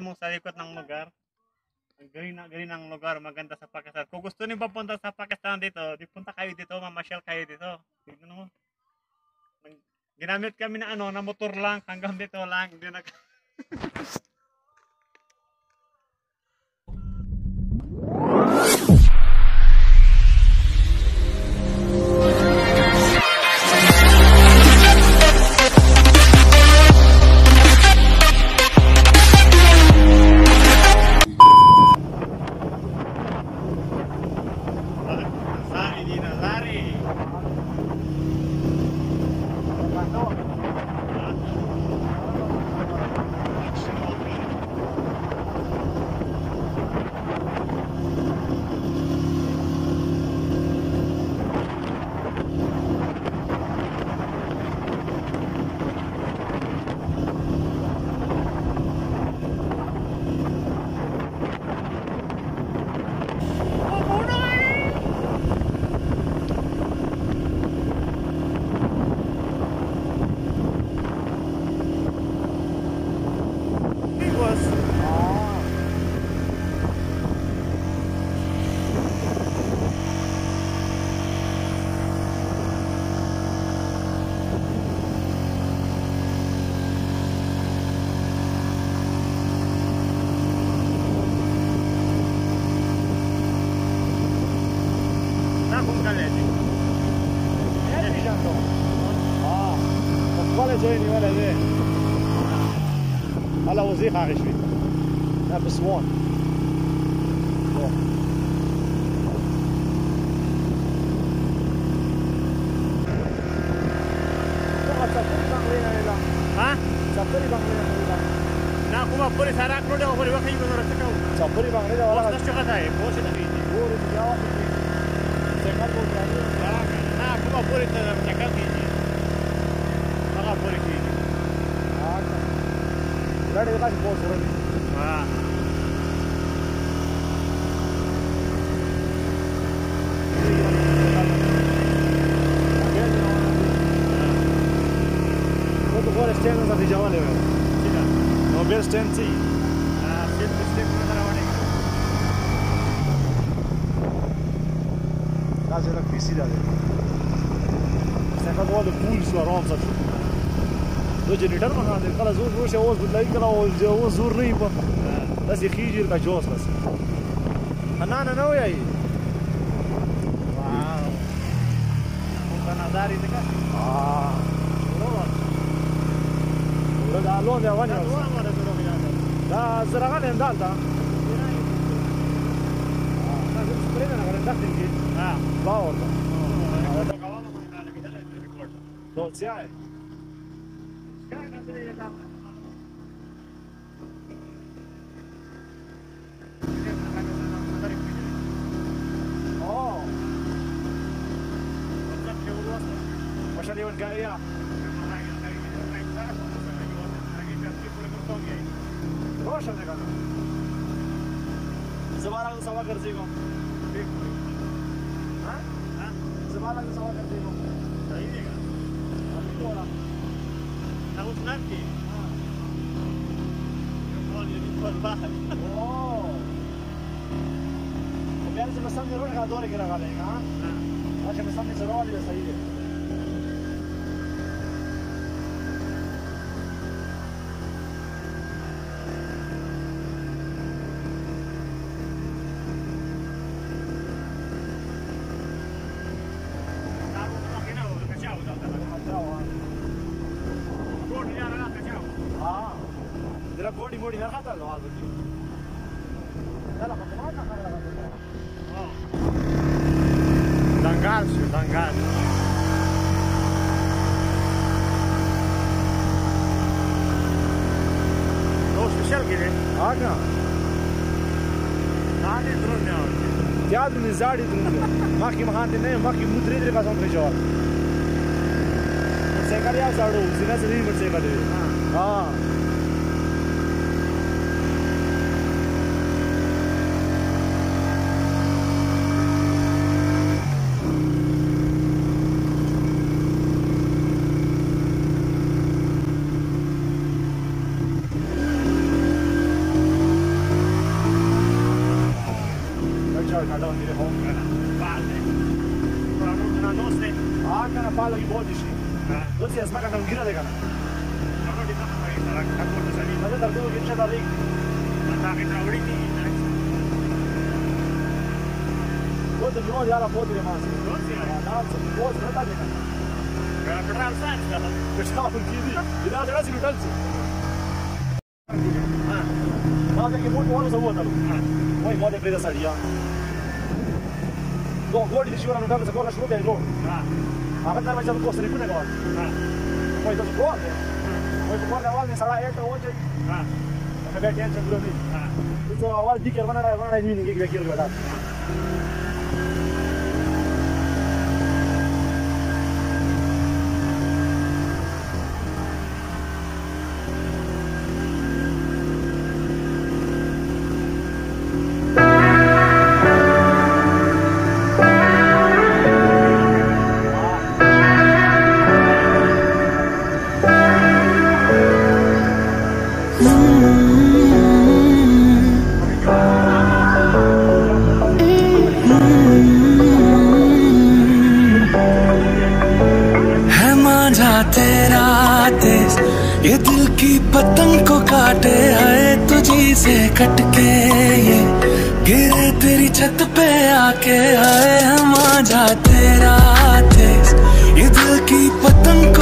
mo sa likod ng lugar. Galing na galing ang lugar, maganda sa Pakistan. Kung gusto niyo papunta sa Pakistan dito, di punta kayo dito, mamasyal kayo dito. Tignan mo. Ginamit kami na ano, na motor lang hanggang dito lang. Hindi na زي خارج فيه لا بسوان خوري سارا کړو او خوري وخی به راته کو چپري باندې دا ولا څه څه ده په څه ده ګورې بیا وخت څنګه کوو نه کومه پورې ته गाडी कसरी पोहोचवली stene za dëgjone vetë. Cila? Po bën stene ti. A bën të stene në ravani. Ka zë në pisida. Se ka dole pulsë la ramsa. دا جنریټر مخه د کله زور زور شي اوس بدلای کله او زور نه په داسې خیجر کا جوس بس انا نه نو یای واو نظر دې کا اه ورو دا لون دی ونه دا زرغان هم دالته Baorda. Dolciaje. Başarılı yol geliyor. Roșă de gata. Zăvara când s-a văzut gărzigo. Zăvara când s-a văzut gărzigo. узнать где? Я понял, я не подбавил. Вjerujem da sam ne rođen kada dođe kada ga nema. Znači, mi sam ne se rođen da aqui. ಗೋಡಿ ಗೋಡಿ ನರಕತ್ತಲ್ಲ especial, ಎಲ್ಲ ಮತ್ತೆ ಹಾಂ ದಂಗಾಲ್ಸು ದಂಗಾಲ್ಸು special gire. Aga. Nadi drun ne avde. Teatru ne zari drun. Maki mahante ne, maki mutri dre ka sampe jor. Motorcycle ya zaru, zina zini motorcycle. Ha. Ah. ah. na Lonire Hongarna. Palle. Pranutna nosne. Aka na palo i vodiši. Doći ja smaga nam gira degana. Dobro ti tako je da tako da se vidi. Da da dugo gira da lik. Da ta mi trauriti. Kodem no jara podire mas. Doći ja. Da se vozi na dalje. Kako nam sad? Šta on vidi? Da da razi lutalci. Ha. Da neki put moramo zavodalo. Moj mode depois sad ja. Gordi vestigo na nuca, se gorda šlupe, že? Da. A vedno ima zelo kosti, nikune gor. Da. Moj to zgor, ne? Moj to gor, ne, on je sada eto oče. Da. Da ga je tenčan grobi. Da. To je ovaj diker, vana, vana, vana, vana, vana, vana, vana, vana, vana, vana, vana, vana, vana, vana, vana, तेरा तेज ये दिल की पतंग को काटे आए तुझी से कटके ये गिरे तेरी छत पे आके आए हम आ जाते तेरा ये दिल की पतंग को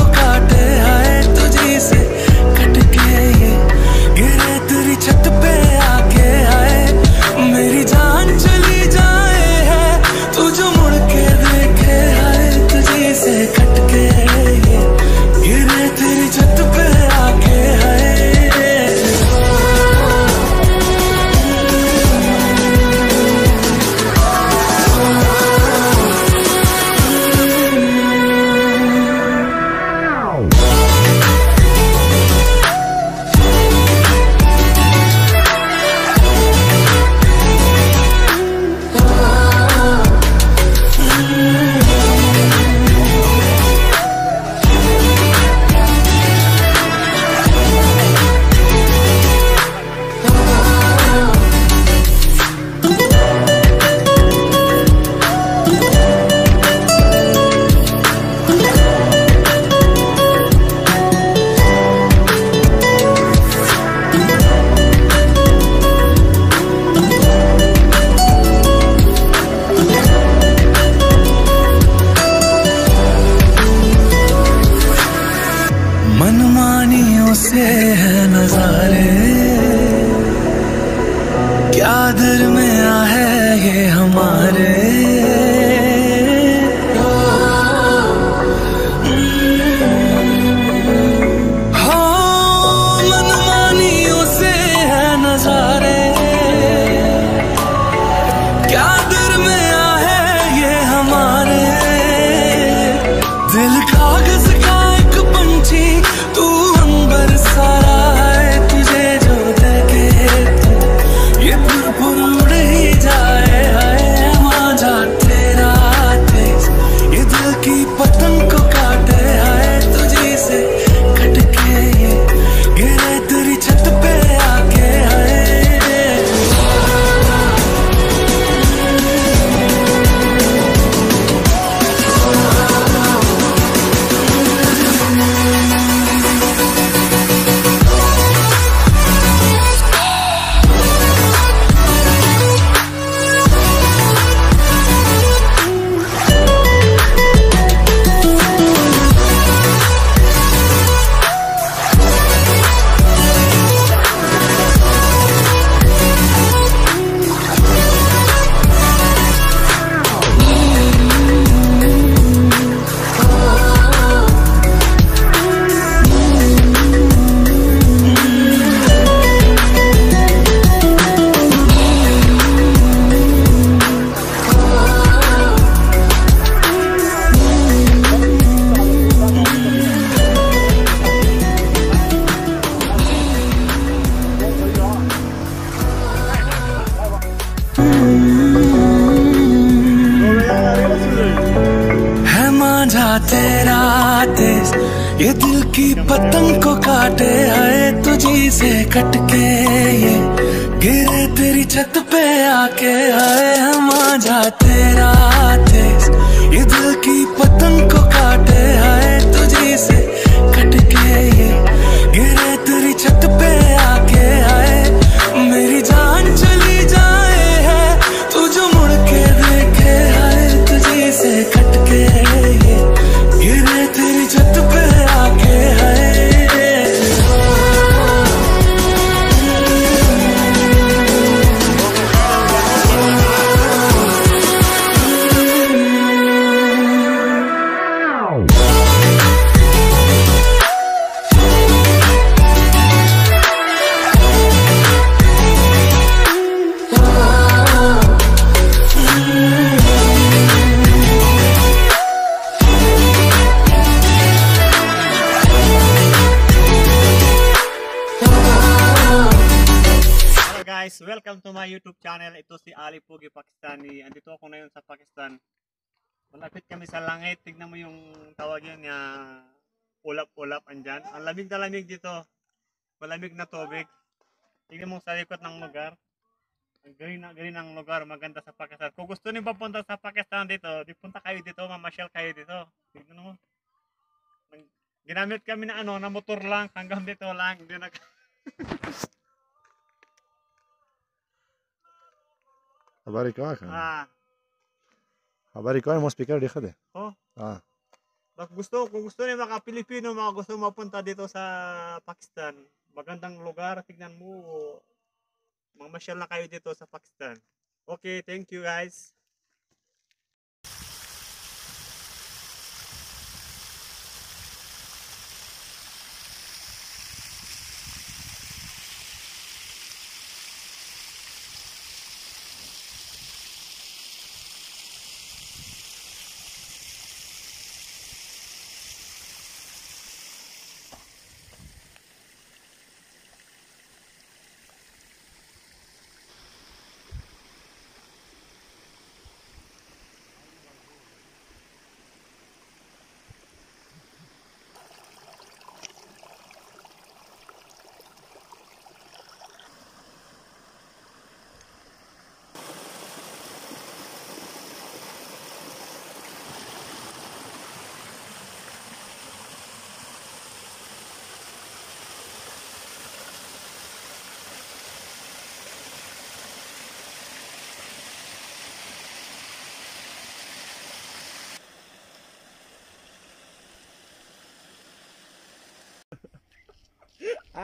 ये दिल की पतंग को काटे आए तुझी से कटके ये गिरे तेरी छत पे आके आए हम आ जा तेरा guys, welcome to my YouTube channel. Ito si Ali Pugi, Pakistani. Andito ako ngayon sa Pakistan. Malapit kami sa langit. Tignan mo yung tawag yun niya. Ulap-ulap andyan. Ang lamig na lamig dito. Malamig na tubig. Tignan mo sa likod ng lugar. Ang green na green ang lugar. Maganda sa Pakistan. Kung gusto niyo papunta sa Pakistan dito, di punta kayo dito. Mamasyal kayo dito. Tignan mo. Ginamit kami na ano, na motor lang. Hanggang dito lang. Hindi na خبرې کوه کنه Habari ko, mo speaker di ka de. Oh. Ah. Bak gusto kung gusto ni mga Pilipino mga gusto mapunta dito sa Pakistan, magandang lugar tignan mo. Mga masyal na kayo dito sa Pakistan. Okay, thank you guys.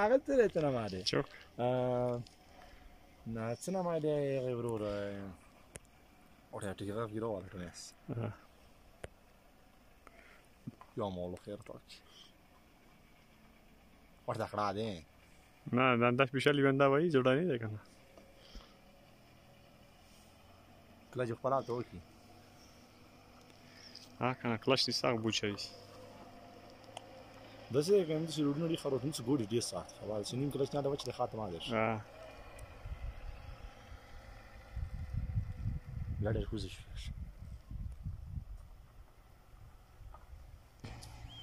هغه څه دی ته نه ماري چوک نه څه نه ماري هغې ورور oraya driva vidare till näs. Jag målar fel tack. Vart det klart det? Nej, den där speciellt vända var i jorda ni det kan. Клажих пора то окей. А, кана клаш ты сам обучаюсь. Desde que antes el uno dijo que no se puede decir exacto, pero si no crees nada va a dejar tomar eso. Ah. La de José.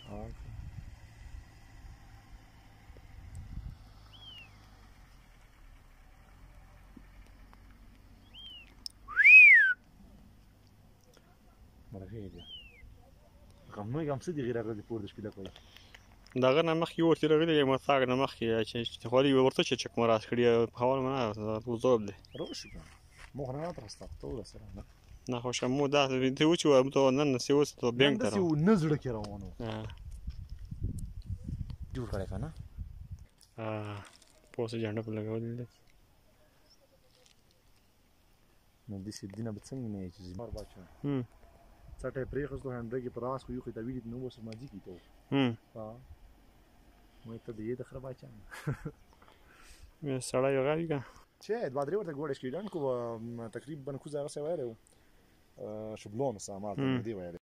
Ah. Maravilha. Como é que vamos se dirigir agora depois da escolha com ele? داغه نه مخکې ورته راغلی ما ثاګ نه مخکې چې خوري ورته چې چک مراد کړی حوال نه وزوب دی روش مخ نه ترسته ټول سره نه نه خوشم مو دا ته و چې و ته نن سې اوس ته بینګ تر نه زړه کې روانو جوړ کړی کنه ا پوسه جنډه په لګاو دي نو د سې دینه به څنګه نه چې مار بچو هم څټه پرې خو هندګي پر راس خو یو خو ته ویل نو وسه ماځي کیته هم ها مې ته دی د خرباچان مې سړی یو غوږی چې د بدري ورته ګوډش کیدان کو تقریبا کوزه غسه وایره شبلون سامات دی وایره